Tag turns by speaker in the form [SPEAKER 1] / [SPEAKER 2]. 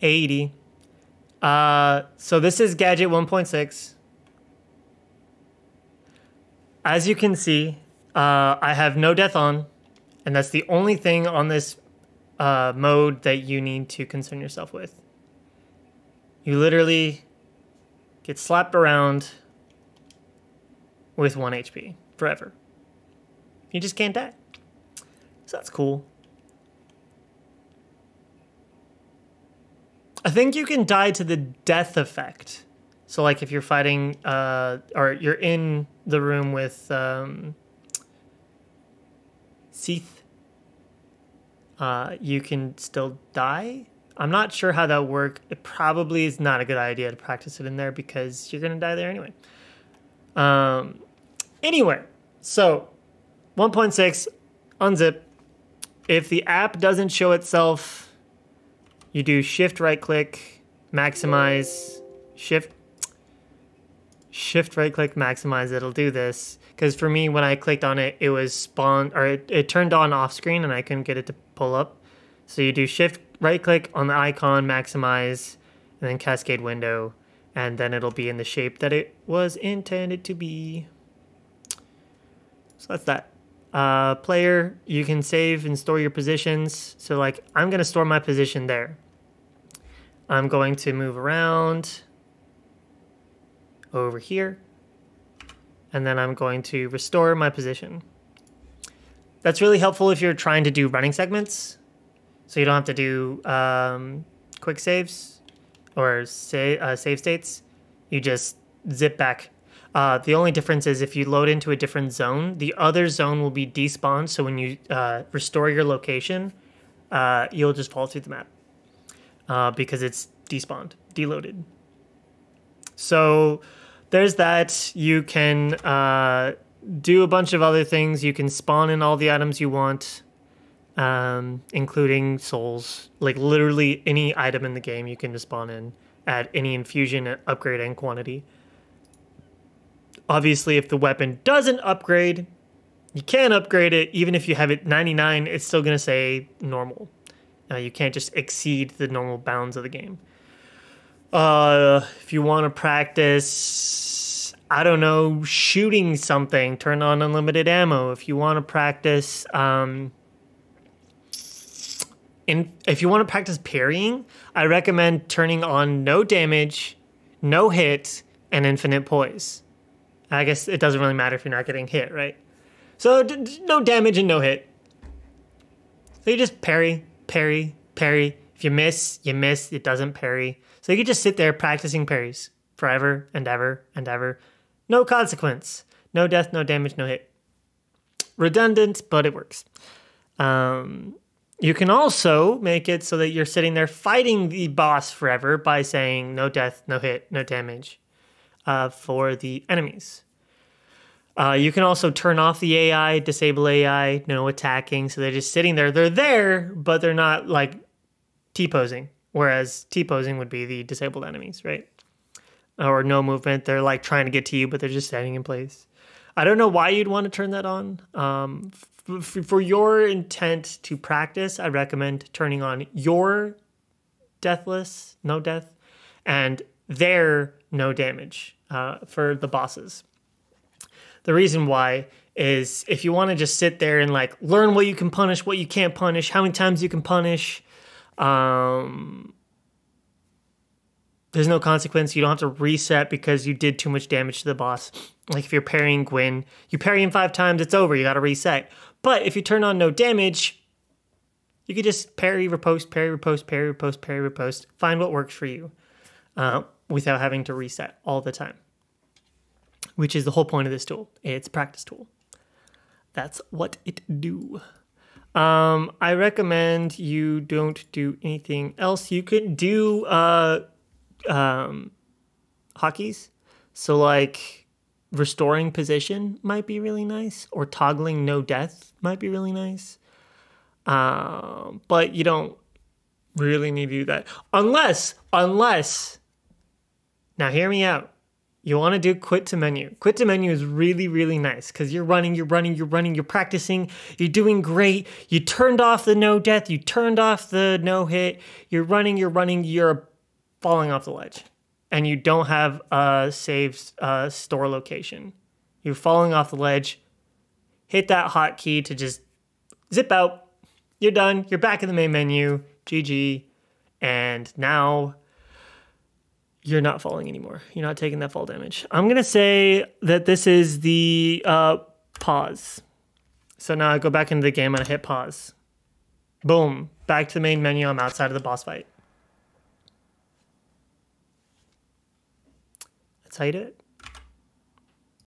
[SPEAKER 1] 80. Uh, so this is gadget 1.6. As you can see, uh, I have no death on, and that's the only thing on this uh, mode that you need to concern yourself with. You literally get slapped around with 1 HP forever. You just can't die. So that's cool. I think you can die to the death effect. So, like, if you're fighting, uh, or you're in the room with um, Seath, uh, you can still die. I'm not sure how that work. It probably is not a good idea to practice it in there because you're gonna die there anyway. Um, anyway, so 1.6, unzip. If the app doesn't show itself, you do shift right click, maximize, shift shift right click maximize. It'll do this. Because for me when i clicked on it it was spawned or it, it turned on off screen and i couldn't get it to pull up. So you do shift right click on the icon maximize and then cascade window. And then it'll be in the shape that it was intended to be. So that's that. Uh, player you can save and store your positions. So like i'm going to store my position there i'm going to move around over here. And then I'm going to restore my position. That's really helpful if you're trying to do running segments. So you don't have to do um, quick saves or say, uh, save states. You just zip back. Uh, the only difference is if you load into a different zone, the other zone will be despawned. So when you uh, restore your location, uh, you'll just fall through the map uh, because it's despawned, deloaded. So there's that. You can uh, do a bunch of other things. You can spawn in all the items you want, um, including souls. Like literally any item in the game you can just spawn in at any infusion, upgrade, and quantity. Obviously, if the weapon doesn't upgrade, you can upgrade it. Even if you have it 99, it's still going to say normal. Uh, you can't just exceed the normal bounds of the game. Uh, if you want to practice, I don't know, shooting something, turn on unlimited ammo. If you want to practice, um, in, if you want to practice parrying, I recommend turning on no damage, no hit, and infinite poise. I guess it doesn't really matter if you're not getting hit, right? So no damage and no hit. So you just parry, parry, parry. If you miss, you miss. It doesn't parry. So you could just sit there practicing parries forever and ever and ever. No consequence. No death, no damage, no hit. Redundant, but it works. Um, you can also make it so that you're sitting there fighting the boss forever by saying no death, no hit, no damage uh, for the enemies. Uh, you can also turn off the AI, disable AI, no attacking. So they're just sitting there. They're there, but they're not like T posing. Whereas T posing would be the disabled enemies, right? Or no movement. They're like trying to get to you, but they're just standing in place. I don't know why you'd want to turn that on. Um, for your intent to practice, I recommend turning on your deathless, no death, and their no damage uh, for the bosses. The reason why is if you want to just sit there and like learn what you can punish, what you can't punish, how many times you can punish, um, there's no consequence. You don't have to reset because you did too much damage to the boss. Like if you're parrying Gwyn, you parry him five times, it's over. You got to reset. But if you turn on no damage, you could just parry, riposte, parry, riposte, parry, riposte, parry, riposte. Find what works for you uh, without having to reset all the time, which is the whole point of this tool. It's a practice tool. That's what it do. Um, I recommend you don't do anything else. You could do uh, um, hotkeys. So, like, restoring position might be really nice, or toggling no death might be really nice. Um, but you don't really need to do that unless, unless, now hear me out. You want to do quit to menu. Quit to menu is really, really nice because you're running, you're running, you're running, you're practicing, you're doing great. You turned off the no death, you turned off the no hit, you're running, you're running, you're falling off the ledge. And you don't have a save uh, store location. You're falling off the ledge. Hit that hotkey to just zip out. You're done. You're back in the main menu. GG. And now you're not falling anymore. You're not taking that fall damage. I'm going to say that this is the uh, pause. So now I go back into the game and I hit pause. Boom. Back to the main menu. I'm outside of the boss fight. That's how you do it.